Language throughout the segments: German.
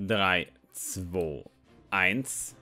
3, 2, 1.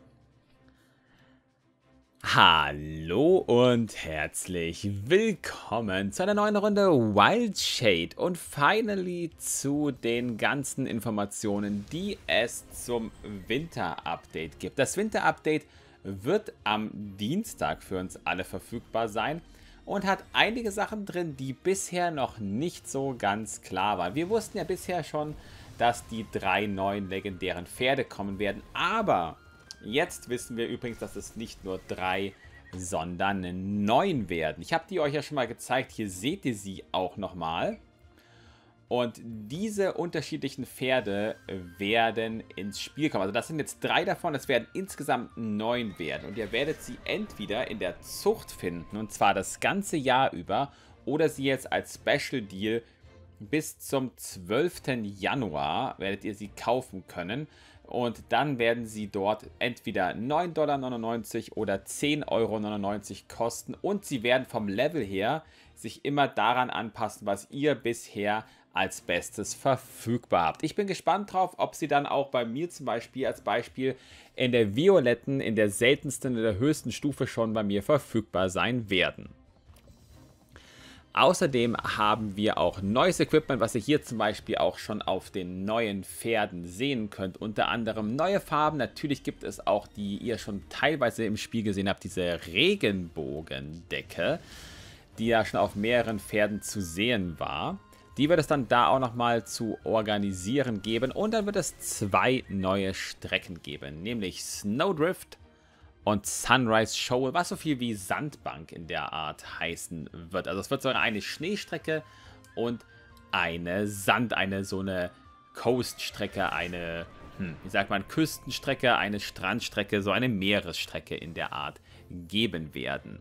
Hallo und herzlich willkommen zu einer neuen Runde Wild Shade und finally zu den ganzen Informationen, die es zum Winter-Update gibt. Das Winter-Update wird am Dienstag für uns alle verfügbar sein und hat einige Sachen drin, die bisher noch nicht so ganz klar waren. Wir wussten ja bisher schon, dass die drei neuen legendären Pferde kommen werden. Aber jetzt wissen wir übrigens, dass es nicht nur drei, sondern neun werden. Ich habe die euch ja schon mal gezeigt. Hier seht ihr sie auch nochmal. Und diese unterschiedlichen Pferde werden ins Spiel kommen. Also das sind jetzt drei davon, es werden insgesamt neun werden. Und ihr werdet sie entweder in der Zucht finden, und zwar das ganze Jahr über, oder sie jetzt als Special Deal bis zum 12. Januar werdet ihr sie kaufen können. Und dann werden sie dort entweder 9,99 Dollar oder 10,99 Euro kosten. Und sie werden vom Level her sich immer daran anpassen, was ihr bisher als Bestes verfügbar habt. Ich bin gespannt drauf, ob sie dann auch bei mir zum Beispiel als Beispiel in der violetten, in der seltensten, in der höchsten Stufe schon bei mir verfügbar sein werden. Außerdem haben wir auch neues Equipment, was ihr hier zum Beispiel auch schon auf den neuen Pferden sehen könnt. Unter anderem neue Farben. Natürlich gibt es auch, die ihr schon teilweise im Spiel gesehen habt, diese Regenbogendecke, die ja schon auf mehreren Pferden zu sehen war. Die wird es dann da auch nochmal zu organisieren geben. Und dann wird es zwei neue Strecken geben, nämlich Snowdrift und Sunrise Show, was so viel wie Sandbank in der Art heißen wird. Also es wird sogar eine Schneestrecke und eine Sand, eine so eine Coaststrecke, eine, hm, wie sagt man, Küstenstrecke, eine Strandstrecke, so eine Meeresstrecke in der Art geben werden.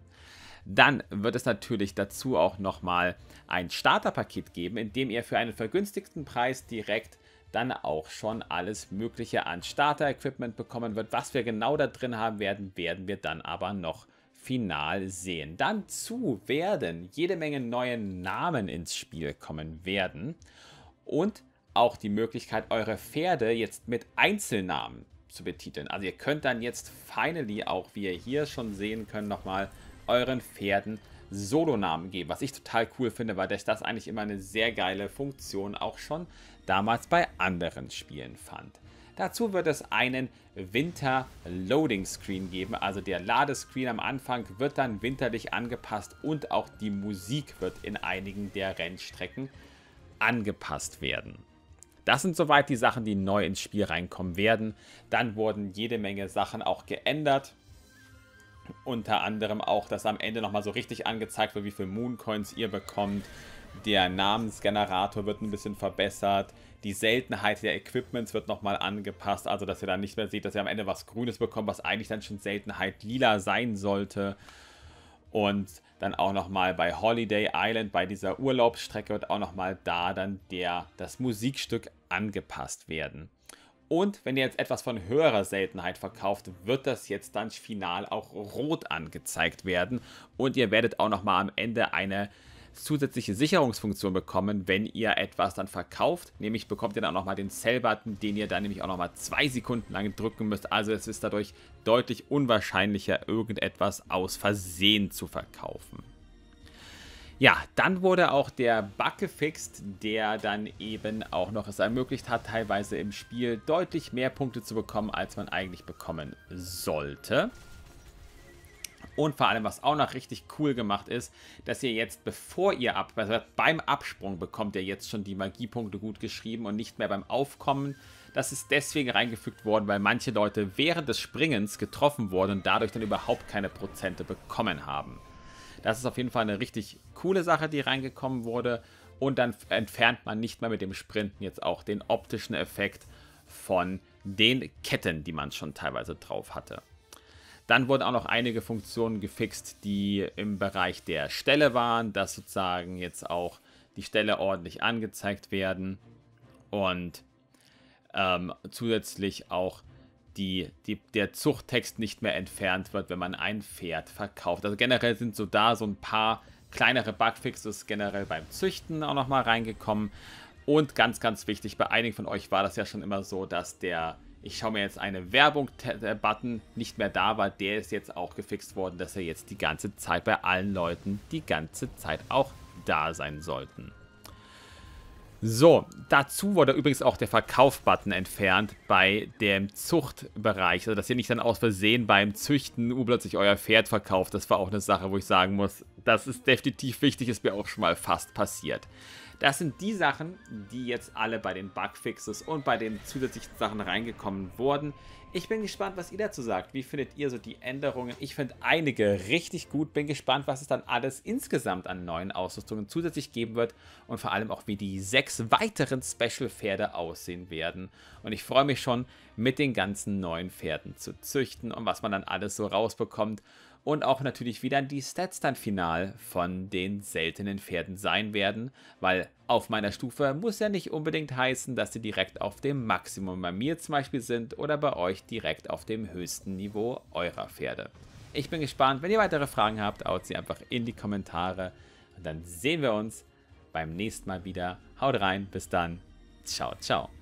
Dann wird es natürlich dazu auch nochmal ein Starterpaket geben, in dem ihr für einen vergünstigten Preis direkt dann auch schon alles Mögliche an Starter-Equipment bekommen wird. Was wir genau da drin haben werden, werden wir dann aber noch final sehen. Dann zu werden jede Menge neue Namen ins Spiel kommen werden und auch die Möglichkeit, eure Pferde jetzt mit Einzelnamen zu betiteln. Also ihr könnt dann jetzt finally auch, wie ihr hier schon sehen könnt, nochmal euren Pferden Solonamen geben, was ich total cool finde, weil ich das eigentlich immer eine sehr geile Funktion auch schon damals bei anderen Spielen fand. Dazu wird es einen Winter Loading Screen geben, also der Ladescreen am Anfang wird dann winterlich angepasst und auch die Musik wird in einigen der Rennstrecken angepasst werden. Das sind soweit die Sachen, die neu ins Spiel reinkommen werden. Dann wurden jede Menge Sachen auch geändert. Unter anderem auch, dass am Ende nochmal so richtig angezeigt wird, wie viel Mooncoins ihr bekommt. Der Namensgenerator wird ein bisschen verbessert. Die Seltenheit der Equipments wird nochmal angepasst. Also, dass ihr dann nicht mehr seht, dass ihr am Ende was Grünes bekommt, was eigentlich dann schon Seltenheit lila sein sollte. Und dann auch nochmal bei Holiday Island, bei dieser Urlaubsstrecke, wird auch nochmal da dann der, das Musikstück angepasst werden. Und wenn ihr jetzt etwas von höherer Seltenheit verkauft, wird das jetzt dann final auch rot angezeigt werden. Und ihr werdet auch nochmal am Ende eine zusätzliche Sicherungsfunktion bekommen, wenn ihr etwas dann verkauft. Nämlich bekommt ihr dann auch nochmal den Sell-Button, den ihr dann nämlich auch nochmal zwei Sekunden lang drücken müsst. Also es ist dadurch deutlich unwahrscheinlicher, irgendetwas aus Versehen zu verkaufen. Ja, dann wurde auch der Bug gefixt, der dann eben auch noch es ermöglicht hat, teilweise im Spiel deutlich mehr Punkte zu bekommen, als man eigentlich bekommen sollte. Und vor allem, was auch noch richtig cool gemacht ist, dass ihr jetzt, bevor ihr ab, also beim Absprung bekommt ihr jetzt schon die Magiepunkte gut geschrieben und nicht mehr beim Aufkommen. Das ist deswegen reingefügt worden, weil manche Leute während des Springens getroffen wurden und dadurch dann überhaupt keine Prozente bekommen haben. Das ist auf jeden Fall eine richtig coole Sache, die reingekommen wurde. Und dann entfernt man nicht mehr mit dem Sprinten jetzt auch den optischen Effekt von den Ketten, die man schon teilweise drauf hatte. Dann wurden auch noch einige Funktionen gefixt, die im Bereich der Stelle waren, dass sozusagen jetzt auch die Stelle ordentlich angezeigt werden und ähm, zusätzlich auch die, die, der Zuchttext nicht mehr entfernt wird, wenn man ein Pferd verkauft. Also generell sind so da so ein paar kleinere Bugfixes generell beim Züchten auch nochmal reingekommen. Und ganz, ganz wichtig, bei einigen von euch war das ja schon immer so, dass der ich schaue mir jetzt eine Werbung-Button nicht mehr da war, der ist jetzt auch gefixt worden, dass er jetzt die ganze Zeit bei allen Leuten die ganze Zeit auch da sein sollten. So, dazu wurde übrigens auch der Verkauf-Button entfernt bei dem Zuchtbereich. Also, dass ihr nicht dann aus Versehen beim Züchten urplötzlich euer Pferd verkauft. Das war auch eine Sache, wo ich sagen muss, das ist definitiv wichtig, ist mir auch schon mal fast passiert. Das sind die Sachen, die jetzt alle bei den Bugfixes und bei den zusätzlichen Sachen reingekommen wurden. Ich bin gespannt, was ihr dazu sagt. Wie findet ihr so die Änderungen? Ich finde einige richtig gut. Bin gespannt, was es dann alles insgesamt an neuen Ausrüstungen zusätzlich geben wird und vor allem auch, wie die sechs weiteren Special-Pferde aussehen werden. Und ich freue mich schon, mit den ganzen neuen Pferden zu züchten und was man dann alles so rausbekommt und auch natürlich wieder die Stats dann final von den seltenen Pferden sein werden, weil auf meiner Stufe muss ja nicht unbedingt heißen, dass sie direkt auf dem Maximum bei mir zum Beispiel sind oder bei euch direkt auf dem höchsten Niveau eurer Pferde. Ich bin gespannt, wenn ihr weitere Fragen habt, haut sie einfach in die Kommentare und dann sehen wir uns beim nächsten Mal wieder. Haut rein, bis dann, ciao, ciao.